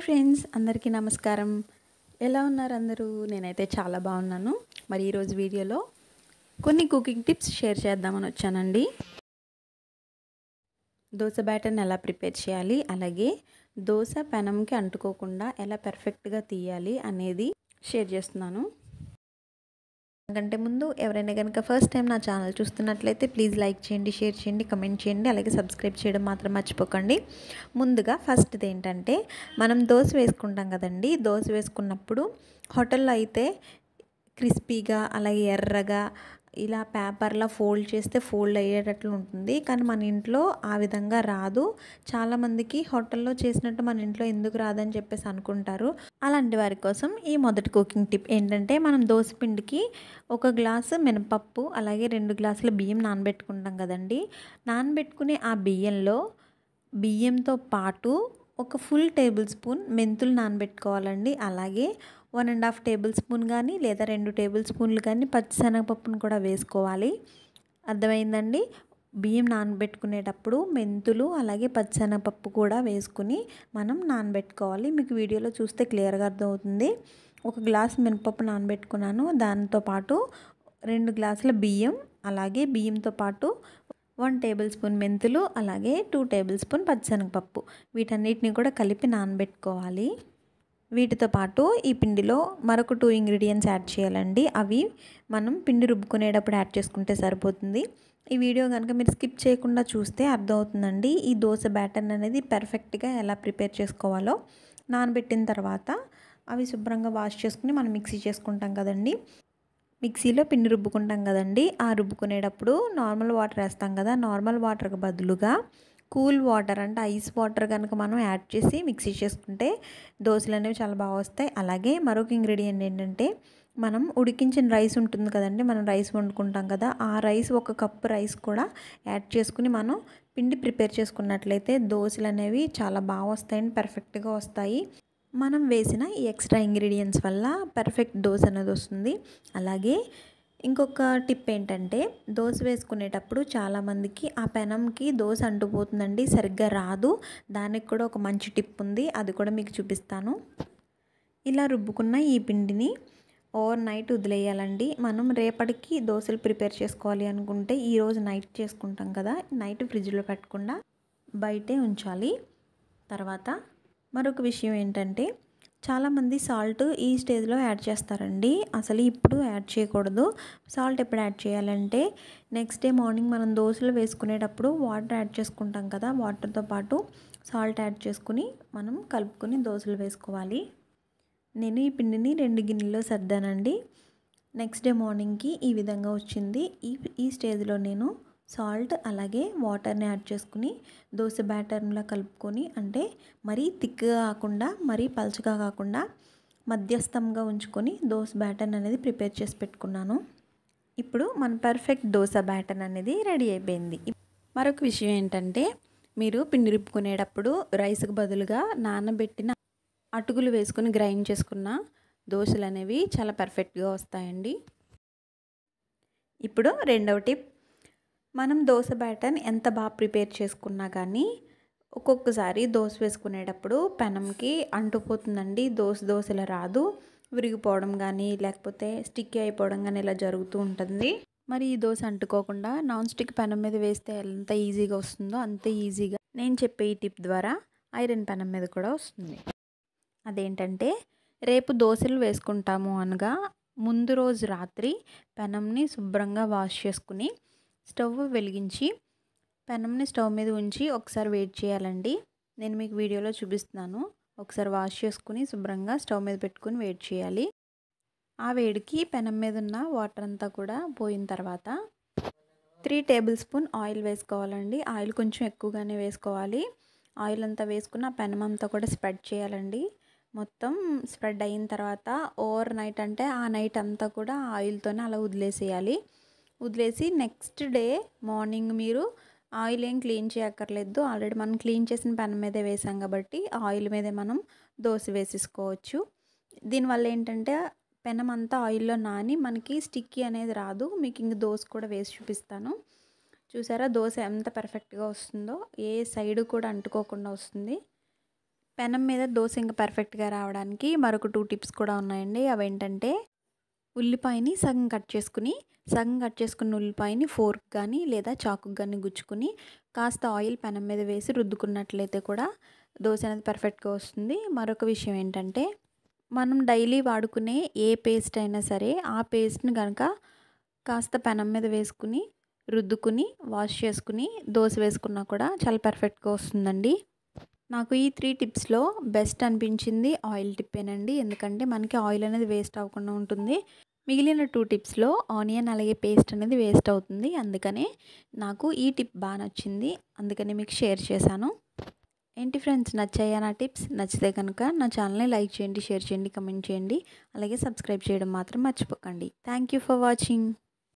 Hi friends అందరికీ నమస్కారం. ఎలా ఉన్నారు అందరూ? నేనైతే చాలా బాగున్నాను. మరి ఈరోజు వీడియోలో కొన్ని కుకింగ్ టిప్స్ షేర్ చేద్దామని వచ్చానండి. దోశ బ్యాటర్ని ఎలా ప్రిపేర్ చేయాలి అలాగే దోశ పెనంకి అంటుకోకుండా ఎలా పెర్ఫెక్ట్గా తీయాలి అనేది షేర్ చేస్తున్నాను. కంటే ముందు ఎవరైనా కనుక ఫస్ట్ టైం నా ఛానల్ చూస్తున్నట్లయితే ప్లీజ్ లైక్ చేయండి షేర్ చేయండి కమెంట్ చేయండి అలాగే సబ్స్క్రైబ్ చేయడం మాత్రం మర్చిపోకండి. ముందుగా ఫస్ట్ది ఏంటంటే మనం దోశ వేసుకుంటాం కదండి దోశ వేసుకున్నప్పుడు హోటల్లో అయితే క్రిస్పీగా అలాగే ఎర్రగా ఇలా పేపర్లా ఫోల్డ్ చేస్తే ఫోల్డ్ అయ్యేటట్లు ఉంటుంది. కానీ మన ఇంట్లో ఆ విధంగా రాదు. చాలామందికి హోటల్లో చేసినట్టు మన ఇంట్లో ఎందుకు రాదని చెప్పేసి అనుకుంటారు. అలాంటి వారి కోసం ఈ మొదటి కుకింగ్ టిప్ ఏంటంటే మనం దోశ పిండికి ఒక గ్లాసు మినపప్పు అలాగే రెండు గ్లాసుల బియ్యం నానబెట్టుకుంటాం కదండి. నానబెట్టుకునే ఆ బియ్యంలో బియ్యంతో పాటు ఒక ఫుల్ టేబుల్ స్పూన్ మెంతులు నానబెట్టుకోవాలండి. అలాగే one and half table spoon కానీ లేదా రెండు టేబుల్ స్పూన్లు కానీ పచ్చిశనగపప్పును కూడా వేసుకోవాలి. అర్థమైందండి? బియ్యం నానబెట్టుకునేటప్పుడు మెంతులు అలాగే పచ్చిశనగపప్పు కూడా వేసుకుని మనం నానబెట్టుకోవాలి. మీకు వీడియోలో చూస్తే క్లియర్గా అర్థమవుతుంది. ఒక గ్లాస్ మినపప్పు నానబెట్టుకున్నాను. దాంతో పాటు రెండు గ్లాసుల బియ్యం అలాగే బియ్యంతో పాటు వన్ టేబుల్ స్పూన్ మెంతులు అలాగే టూ టేబుల్ స్పూన్ పచ్చిశనగపప్పు. వీటన్నిటిని కూడా కలిపి నానబెట్టుకోవాలి. వీటితో పాటు ఈ పిండిలో మరొక టూ ఇంగ్రీడియంట్స్ యాడ్ చేయాలండి. అవి మనం పిండి రుబ్బుకునేటప్పుడు యాడ్ చేసుకుంటే సరిపోతుంది. ఈ వీడియో కనుక మీరు స్కిప్ చేయకుండా చూస్తే అర్థమవుతుందండి. ఈ దోశ బ్యాటర్ అనేది పర్ఫెక్ట్గా ఎలా ప్రిపేర్ చేసుకోవాలో. నానబెట్టిన తర్వాత అవి శుభ్రంగా వాష్ చేసుకుని మనం మిక్సీ చేసుకుంటాం కదండి. మిక్సీలో పిండి రుబ్బుకుంటాం కదండి. ఆ రుబ్బుకునేటప్పుడు నార్మల్ వాటర్ వేస్తాం కదా నార్మల్ వాటర్కి బదులుగా కూల్ వాటర్ అంటే ఐస్ వాటర్ కనుక మనం యాడ్ చేసి మిక్సీ చేసుకుంటే దోశలు అనేవి చాలా బాగా వస్తాయి. అలాగే మరొక ఇంగ్రీడియంట్ ఏంటంటే మనం ఉడికించిన రైస్ ఉంటుంది కదండి మనం రైస్ వండుకుంటాం కదా ఆ రైస్ ఒక కప్పు రైస్ కూడా యాడ్ చేసుకుని మనం పిండి ప్రిపేర్ చేసుకున్నట్లయితే దోశలు అనేవి చాలా బాగా వస్తాయండి పర్ఫెక్ట్గా వస్తాయి. మనం వేసిన ఈ ఎక్స్ట్రా ఇంగ్రీడియంట్స్ వల్ల పర్ఫెక్ట్ దోశ అనేది వస్తుంది. అలాగే ఇంకొక టిప్ ఏంటంటే దోశ వేసుకునేటప్పుడు చాలామందికి ఆ పెనంకి దోశ అంటుపోతుందండి సరిగ్గా రాదు. దానికి కూడా ఒక మంచి టిప్ ఉంది అది కూడా మీకు చూపిస్తాను. ఇలా రుబ్బుకున్న ఈ పిండిని ఓవర్ నైట్ వదిలేయాలండి. మనం రేపటికి దోశలు ప్రిపేర్ చేసుకోవాలి అనుకుంటే ఈరోజు నైట్ చేసుకుంటాం కదా నైట్ ఫ్రిడ్జ్లో పెట్టకుండా బయటే ఉంచాలి. తర్వాత మరొక విషయం ఏంటంటే చాలామంది సాల్ట్ ఈ స్టేజ్లో యాడ్ చేస్తారండి. అసలు ఇప్పుడు యాడ్ చేయకూడదు. సాల్ట్ ఎప్పుడు యాడ్ చేయాలంటే నెక్స్ట్ డే మార్నింగ్ మనం దోశలు వేసుకునేటప్పుడు వాటర్ యాడ్ చేసుకుంటాం కదా వాటర్తో పాటు సాల్ట్ యాడ్ చేసుకుని మనం కలుపుకొని దోశలు వేసుకోవాలి. నేను ఈ పిండిని రెండు గిన్నెల్లో సర్దానండి. నెక్స్ట్ డే మార్నింగ్కి ఈ విధంగా వచ్చింది. ఈ ఈ స్టేజ్లో నేను సాల్ట్ అలాగే వాటర్ని యాడ్ చేసుకుని దోశ బ్యాటర్లా కలుపుకొని అంటే మరీ థిక్గా కాకుండా మరీ పలుచగా కాకుండా మధ్యస్థంగా ఉంచుకొని దోశ బ్యాటర్ అనేది ప్రిపేర్ చేసి పెట్టుకున్నాను. ఇప్పుడు మన పర్ఫెక్ట్ దోశ బ్యాటర్ అనేది రెడీ అయిపోయింది. మరొక విషయం ఏంటంటే మీరు పిండి రుబ్బుకునేటప్పుడు రైస్కి బదులుగా నానబెట్టిన అటుకులు వేసుకొని గ్రైండ్ చేసుకున్న దోశలు అనేవి చాలా పర్ఫెక్ట్గా వస్తాయండి. ఇప్పుడు రెండవ టిప్. మనం దోశ బ్యాటర్ని ఎంత బాగా ప్రిపేర్ చేసుకున్నా కానీ ఒక్కొక్కసారి దోశ వేసుకునేటప్పుడు పెనంకి అంటుపోతుందండి దోశ దోశలా రాదు. విరిగిపోవడం కానీ లేకపోతే స్టిక్ అయిపోవడం కానీ ఇలా జరుగుతూ ఉంటుంది. మరి ఈ దోశ అంటుకోకుండా నాన్ స్టిక్ పెనం మీద వేస్తే ఎంత ఈజీగా వస్తుందో అంత ఈజీగా. నేను చెప్పే ఈ టిప్ ద్వారా ఐరన్ పెనం మీద కూడా వస్తుంది. అదేంటంటే రేపు దోశలు వేసుకుంటాము అనగా ముందు రోజు రాత్రి పెనంని శుభ్రంగా వాష్ చేసుకుని స్టవ్ వెలిగించి పెనంని స్టవ్ మీద ఉంచి ఒకసారి వెయిట్ చేయాలండి. నేను మీకు వీడియోలో చూపిస్తున్నాను. ఒకసారి వాష్ చేసుకుని శుభ్రంగా స్టవ్ మీద పెట్టుకుని వెయిట్ చేయాలి. ఆ వేడికి పెనం మీద ఉన్న వాటర్ అంతా కూడా పోయిన తర్వాత త్రీ టేబుల్ స్పూన్ ఆయిల్ వేసుకోవాలండి. ఆయిల్ కొంచెం ఎక్కువగానే వేసుకోవాలి. ఆయిల్ అంతా వేసుకున్న పెనం అంతా కూడా స్ప్రెడ్ చేయాలండి. మొత్తం స్ప్రెడ్ అయిన తర్వాత ఓవర్ నైట్ అంటే ఆ నైట్ అంతా కూడా ఆయిల్తోనే అలా వదిలేసేయాలి. వదిలేసి నెక్స్ట్ డే మార్నింగ్ మీరు ఆయిల్ ఏం క్లీన్ చేయక్కర్లేదు. ఆల్రెడీ మనం క్లీన్ చేసిన పెనం మీదే వేసాం కాబట్టి ఆయిల్ మీదే మనం దోశ వేసేసుకోవచ్చు. దీనివల్ల ఏంటంటే పెనం అంతా ఆయిల్లో నాని మనకి స్టిక్కీ అనేది రాదు. మీకు ఇంక దోశ కూడా వేసి చూపిస్తాను. చూసారా దోశ ఎంత పర్ఫెక్ట్గా వస్తుందో? ఏ సైడ్ కూడా అంటుకోకుండా వస్తుంది. పెనం మీద దోశ ఇంకా పర్ఫెక్ట్గా రావడానికి మరొక టూ టిప్స్ కూడా ఉన్నాయండి. అవేంటంటే ఉల్లిపాయని సగం కట్ చేసుకుని సగం కట్ చేసుకున్న ఉల్లిపాయని ఫోర్క్ కానీ లేదా చాకు కానీ గుచ్చుకుని కాస్త ఆయిల్ పెనం మీద వేసి రుద్దుకున్నట్లయితే కూడా దోశ అనేది పర్ఫెక్ట్గా వస్తుంది. మరొక విషయం ఏంటంటే మనం డైలీ వాడుకునే ఏ పేస్ట్ అయినా సరే ఆ పేస్ట్ని కనుక కాస్త పెనం మీద వేసుకుని రుద్దుకుని వాష్ చేసుకుని దోశ వేసుకున్నా కూడా చాలా పర్ఫెక్ట్గా వస్తుందండి. నాకు ఈ త్రీ టిప్స్లో బెస్ట్ అనిపించింది ఆయిల్ టిప్పేనండి ఎందుకంటే మనకి ఆయిల్ అనేది వేస్ట్ అవ్వకుండా ఉంటుంది. మిగిలిన టూ టిప్స్లో ఆనియన్ అలాగే పేస్ట్ అనేది వేస్ట్ అవుతుంది. అందుకనే నాకు ఈ టిప్ బాగా నచ్చింది. అందుకని మీకు షేర్ చేశాను. ఏంటి ఫ్రెండ్స్ నచ్చాయా నా టిప్స్ నచ్చితే కనుక నా ఛానల్ని లైక్ చేయండి షేర్ చేయండి కమెంట్ చేయండి. అలాగే సబ్స్క్రైబ్ చేయడం మాత్రం మర్చిపోకండి. Thank you for watching